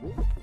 Whoop.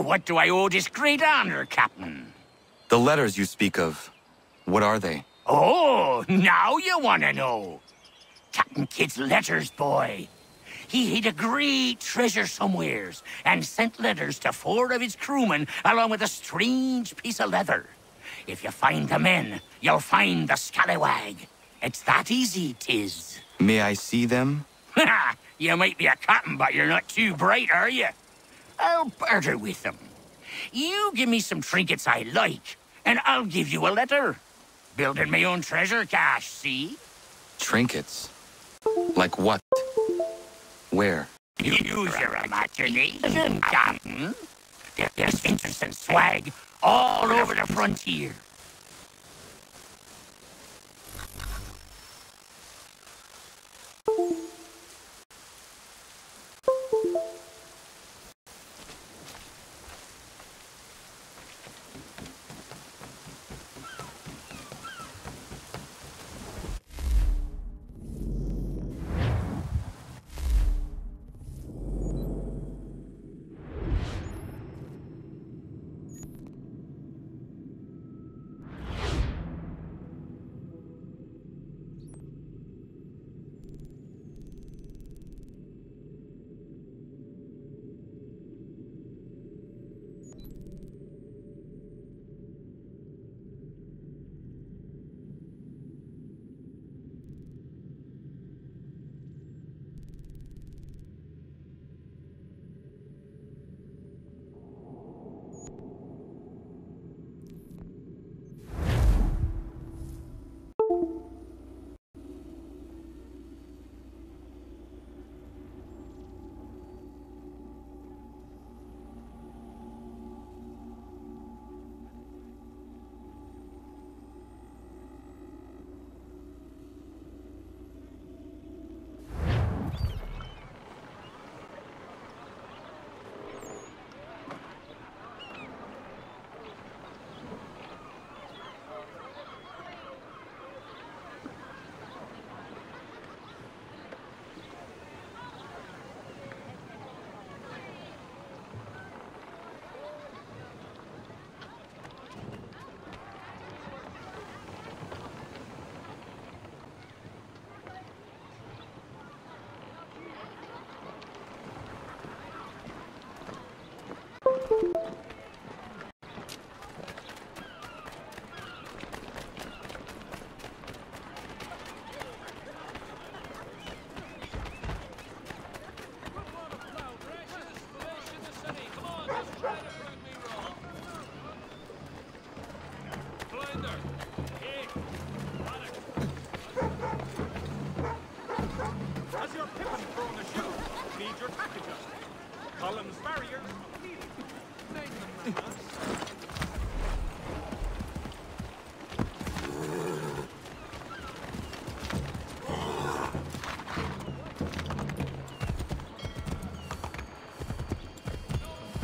What do I owe this great honor, Captain? The letters you speak of, what are they? Oh, now you want to know. Captain Kidd's letters, boy. He hid a great treasure somewheres and sent letters to four of his crewmen along with a strange piece of leather. If you find the men, you'll find the scallywag. It's that easy, tis. May I see them? Ha! you might be a captain, but you're not too bright, are you? I'll barter with them. You give me some trinkets I like, and I'll give you a letter. Building my own treasure cache, see? Trinkets? Like what? Where? Use your imagination, Captain. There's interesting swag all over the frontier.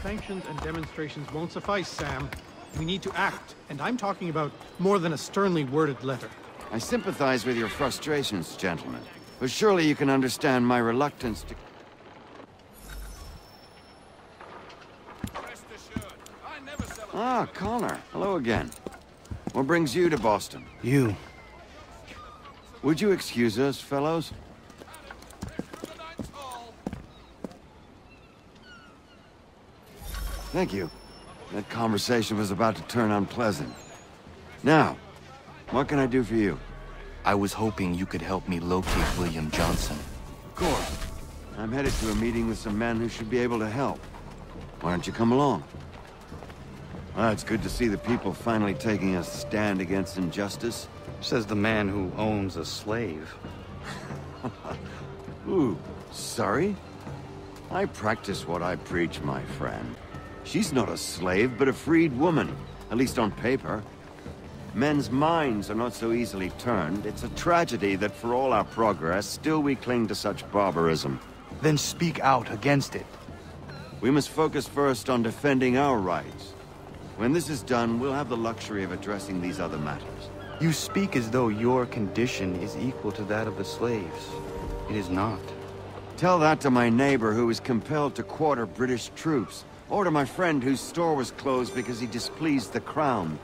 Sanctions and demonstrations won't suffice, Sam. We need to act, and I'm talking about more than a sternly worded letter. I sympathize with your frustrations, gentlemen. But surely you can understand my reluctance to... Ah, Connor. Hello again. What brings you to Boston? You. Would you excuse us, fellows? Thank you. That conversation was about to turn unpleasant. Now, what can I do for you? I was hoping you could help me locate William Johnson. Of course. I'm headed to a meeting with some men who should be able to help. Why don't you come along? Well, it's good to see the people finally taking a stand against injustice. Says the man who owns a slave. Ooh, sorry? I practice what I preach, my friend. She's not a slave, but a freed woman, at least on paper. Men's minds are not so easily turned. It's a tragedy that for all our progress, still we cling to such barbarism. Then speak out against it. We must focus first on defending our rights. When this is done, we'll have the luxury of addressing these other matters. You speak as though your condition is equal to that of the slaves. It is not. Tell that to my neighbor who is compelled to quarter British troops, or to my friend whose store was closed because he displeased the Crown.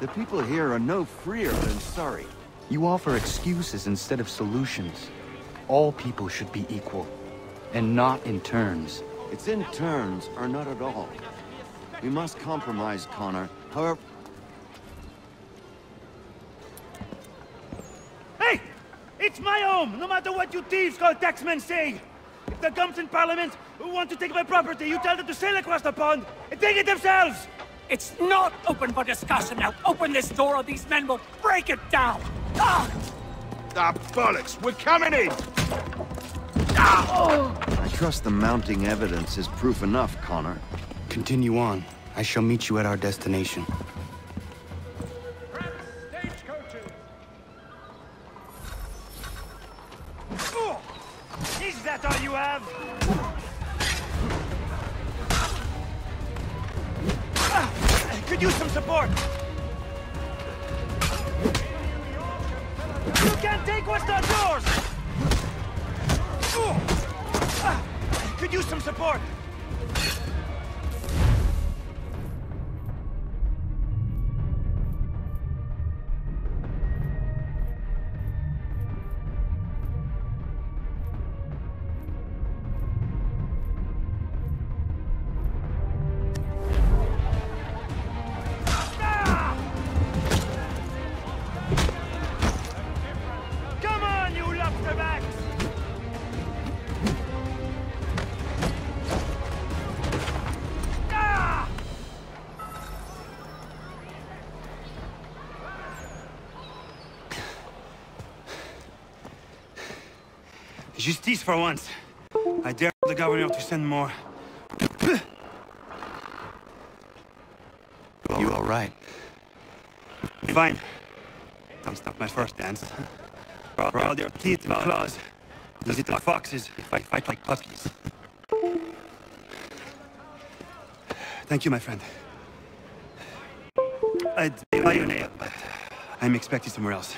The people here are no freer than Surrey. You offer excuses instead of solutions. All people should be equal, and not in turns. It's in turns, or not at all. We must compromise, Connor. However... Hey! It's my home, no matter what you thieves called taxmen say! If the gums in Parliament who want to take my property, you tell them to sail across the pond and take it themselves! It's not open for discussion now. Open this door or these men will break it down. Ah! Ah, bollocks! We're coming in! Ah! I trust the mounting evidence is proof enough, Connor. Continue on. I shall meet you at our destination. Some support. Justice for once. I dare the governor to send more. You all right? Fine. Don't stop my first dance. For, all their teeth and claws, these little foxes fight, fight like puppies. Thank you, my friend. I'd you an ale, but I'm expecting somewhere else.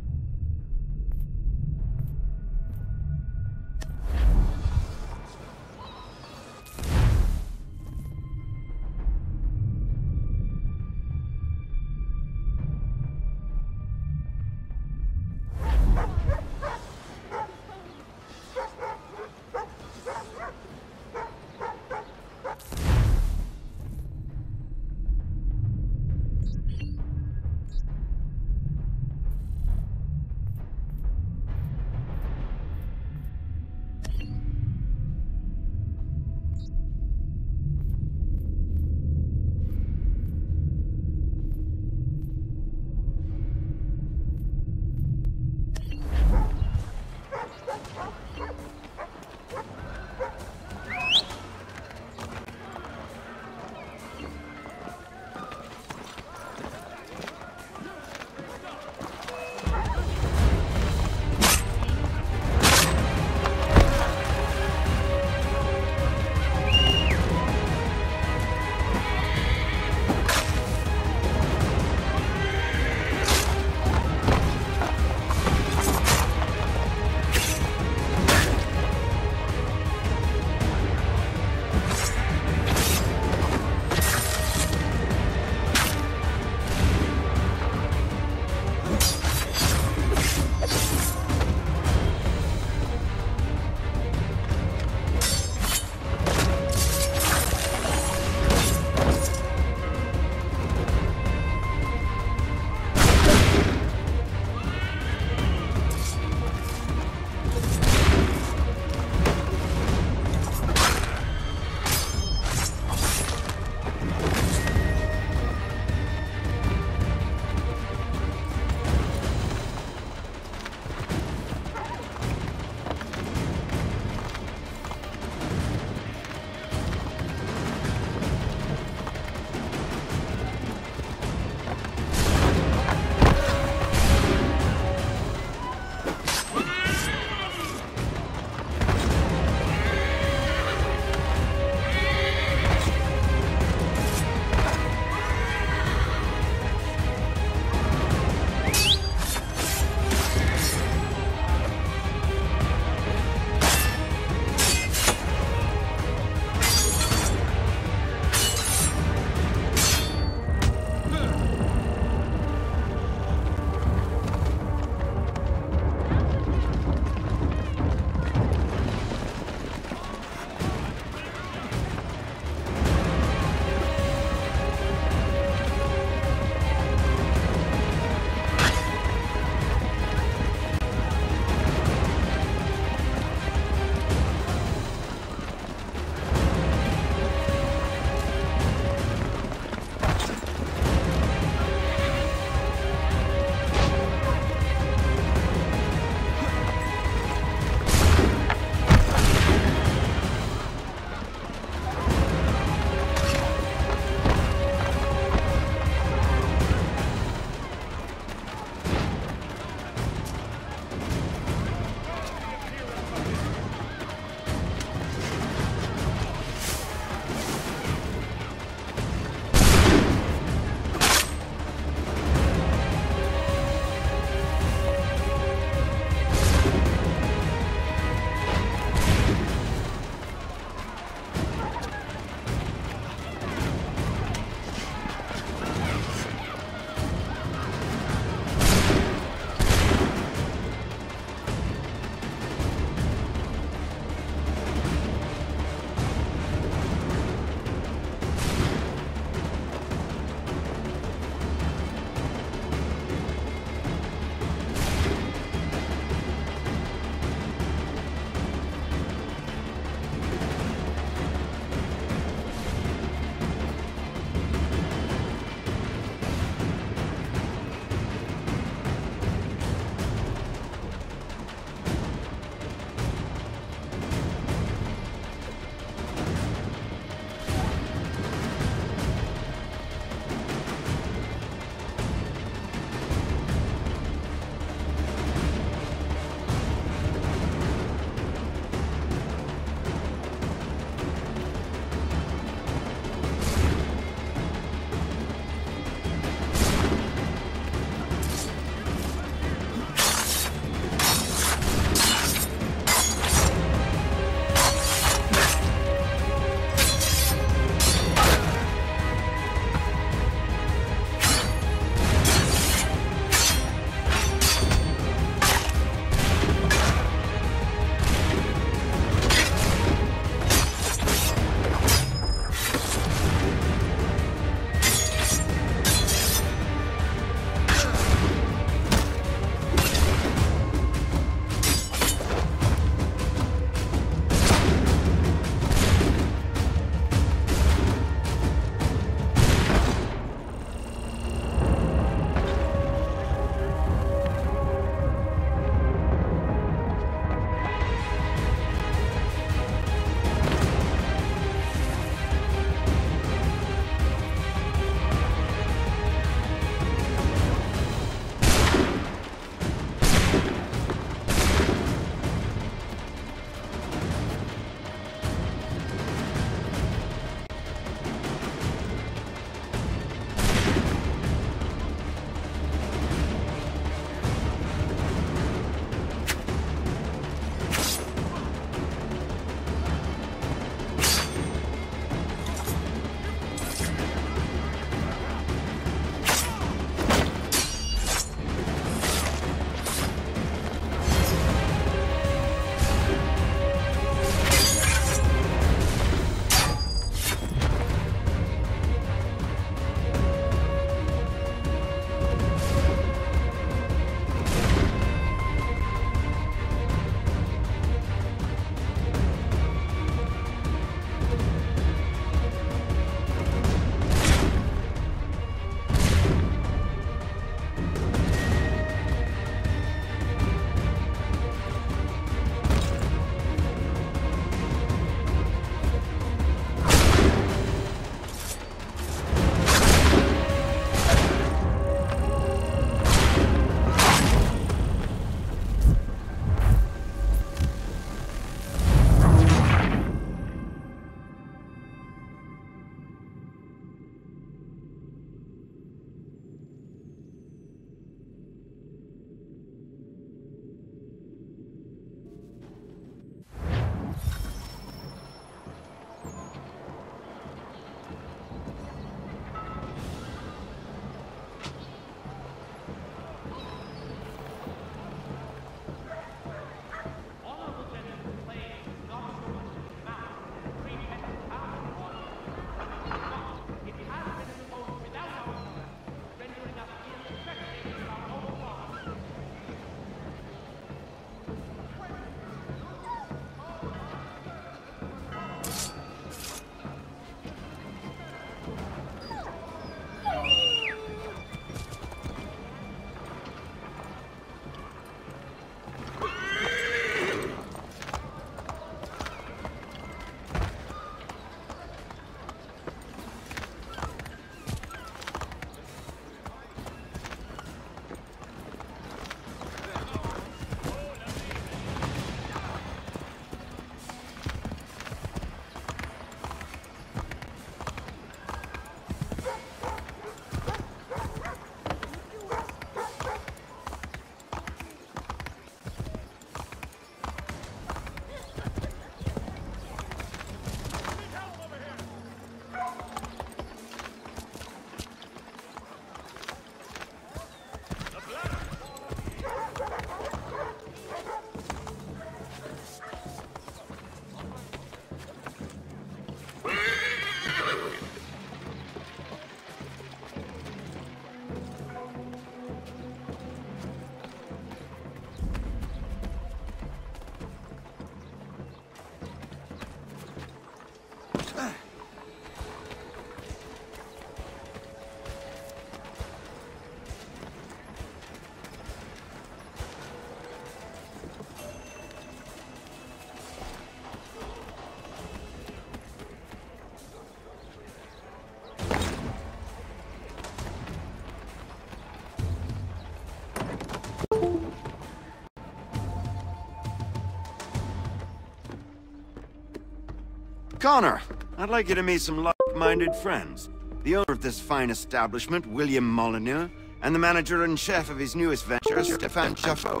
Connor, I'd like you to meet some like-minded friends. The owner of this fine establishment, William Molineux, and the manager and chef of his newest venture, Stephane Chapheau.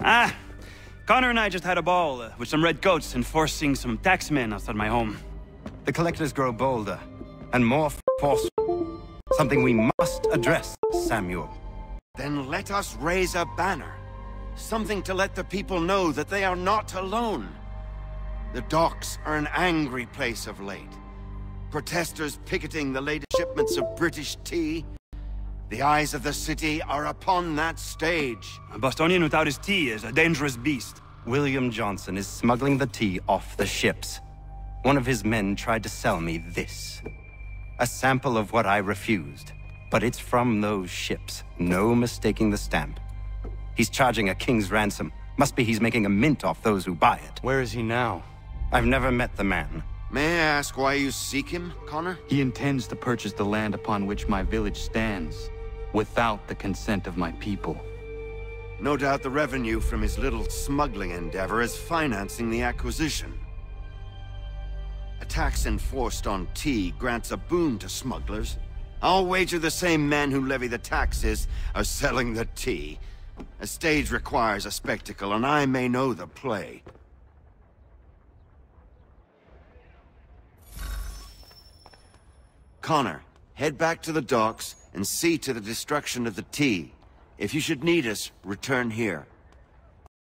Ah, Connor and I just had a ball uh, with some red goats enforcing some taxmen outside my home. The collectors grow bolder and more forceful. Something we must address, Samuel. Then let us raise a banner. Something to let the people know that they are not alone. The docks are an angry place of late. Protesters picketing the latest shipments of British tea. The eyes of the city are upon that stage. A Bostonian without his tea is a dangerous beast. William Johnson is smuggling the tea off the ships. One of his men tried to sell me this. A sample of what I refused. But it's from those ships. No mistaking the stamp. He's charging a king's ransom. Must be he's making a mint off those who buy it. Where is he now? I've never met the man. May I ask why you seek him, Connor? He intends to purchase the land upon which my village stands, without the consent of my people. No doubt the revenue from his little smuggling endeavor is financing the acquisition. A tax enforced on tea grants a boon to smugglers. I'll wager the same men who levy the taxes are selling the tea. A stage requires a spectacle, and I may know the play. Connor, head back to the docks and see to the destruction of the tea. If you should need us, return here.